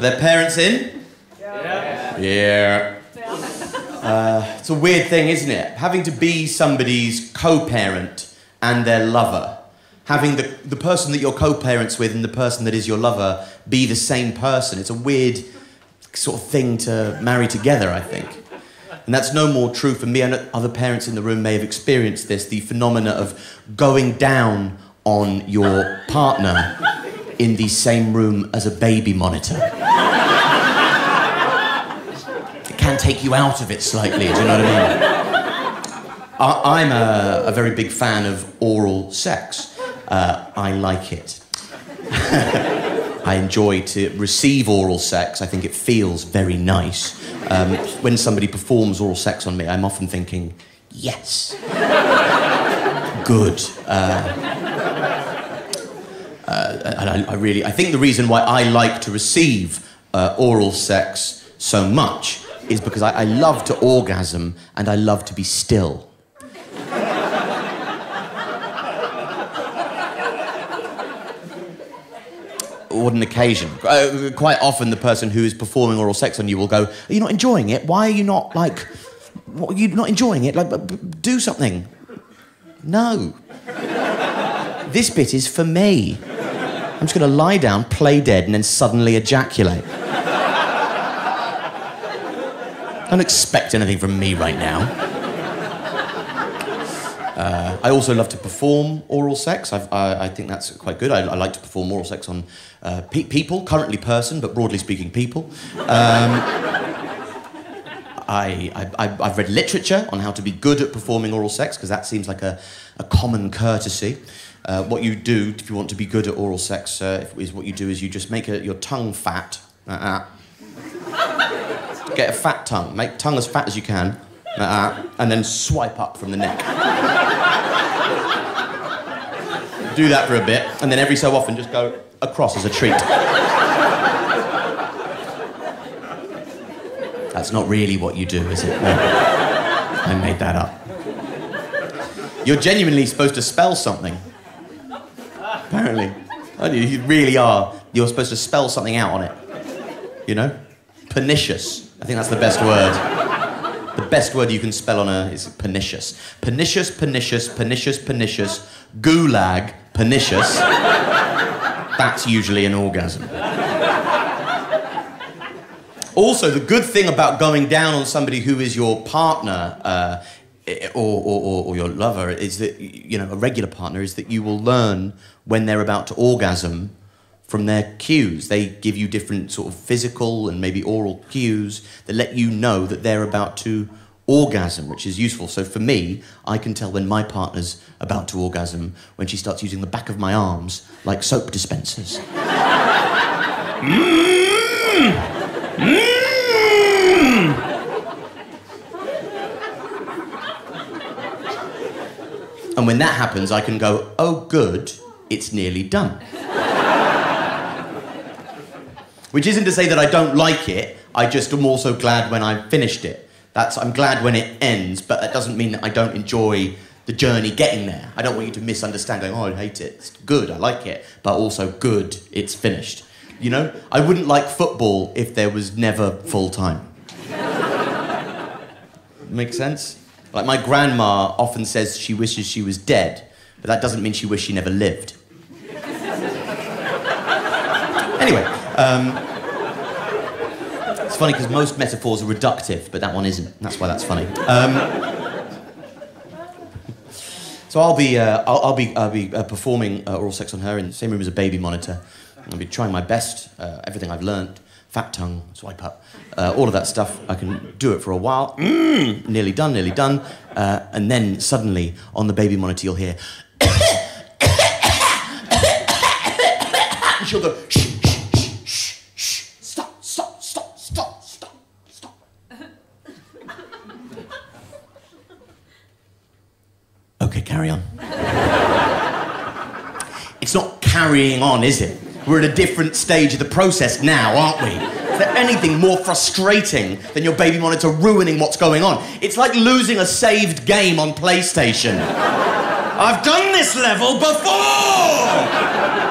Are their parents in? Yeah. Yeah. Uh, it's a weird thing, isn't it? Having to be somebody's co parent and their lover. Having the, the person that you're co parents with and the person that is your lover be the same person. It's a weird sort of thing to marry together, I think. And that's no more true for me. and other parents in the room may have experienced this the phenomena of going down on your partner in the same room as a baby monitor. it can take you out of it slightly, do you know what I mean? I, am a, a, very big fan of oral sex. Uh, I like it. I enjoy to receive oral sex. I think it feels very nice. Um, when somebody performs oral sex on me, I'm often thinking, yes. Good. Uh, and I, I, really, I think the reason why I like to receive uh, oral sex so much is because I, I love to orgasm and I love to be still. on an occasion. Uh, quite often, the person who is performing oral sex on you will go, "Are you not enjoying it? Why are you not like? What, are you not enjoying it? Like, do something." No. this bit is for me. I'm just going to lie down, play dead, and then suddenly ejaculate. Don't expect anything from me right now. Uh, I also love to perform oral sex. I, I think that's quite good. I, I, like to perform oral sex on uh, pe- people, currently person, but broadly speaking, people. Um, I, I, have read literature on how to be good at performing oral sex because that seems like a, a common courtesy. Uh, what you do if you want to be good at oral sex uh, is what you do is you just make a, your tongue fat. Uh-uh. Get a fat tongue. Make tongue as fat as you can. And then swipe up from the neck. do that for a bit, and then every so often just go across as a treat. That's not really what you do, is it? No. I made that up. You're genuinely supposed to spell something apparently. You really are. You're supposed to spell something out on it. You know? Pernicious. I think that's the best word. The best word you can spell on a is pernicious. Pernicious, pernicious, pernicious, pernicious, gulag, pernicious. That's usually an orgasm. Also, the good thing about going down on somebody who is your partner uh, or, or, or, your lover is that, you know, a regular partner is that you will learn when they're about to orgasm from their cues. They give you different sort of physical and maybe oral cues that let you know that they're about to orgasm, which is useful. So for me, I can tell when my partner's about to orgasm when she starts using the back of my arms like soap dispensers. mm! And when that happens, I can go, oh, good, it's nearly done. Which isn't to say that I don't like it, I just am also glad when I've finished it. That's, I'm glad when it ends, but that doesn't mean that I don't enjoy the journey getting there. I don't want you to misunderstand going, oh, I hate it. It's good, I like it, but also good, it's finished. You know? I wouldn't like football if there was never full time. Make sense? Like my grandma often says she wishes she was dead, but that doesn't mean she wishes she never lived. anyway, um, it's funny because most metaphors are reductive, but that one isn't. That's why that's funny. Um, so I'll be, uh, I'll, I'll, be, I'll be uh, performing uh, oral sex on her in the same room as a baby monitor. I'll be trying my best, uh, everything I've learned fat tongue, swipe up, uh, all of that stuff. I can do it for a while. Mm, nearly done, nearly done. Uh, and then suddenly on the baby monitor, you'll hear. and she'll go, shh, shh, shh, shh, stop, stop, stop, stop, stop, stop. okay, carry on. it's not carrying on, is it? We're at a different stage of the process now, aren't we? Is there anything more frustrating than your baby monitor ruining what's going on? It's like losing a saved game on PlayStation. I've done this level before!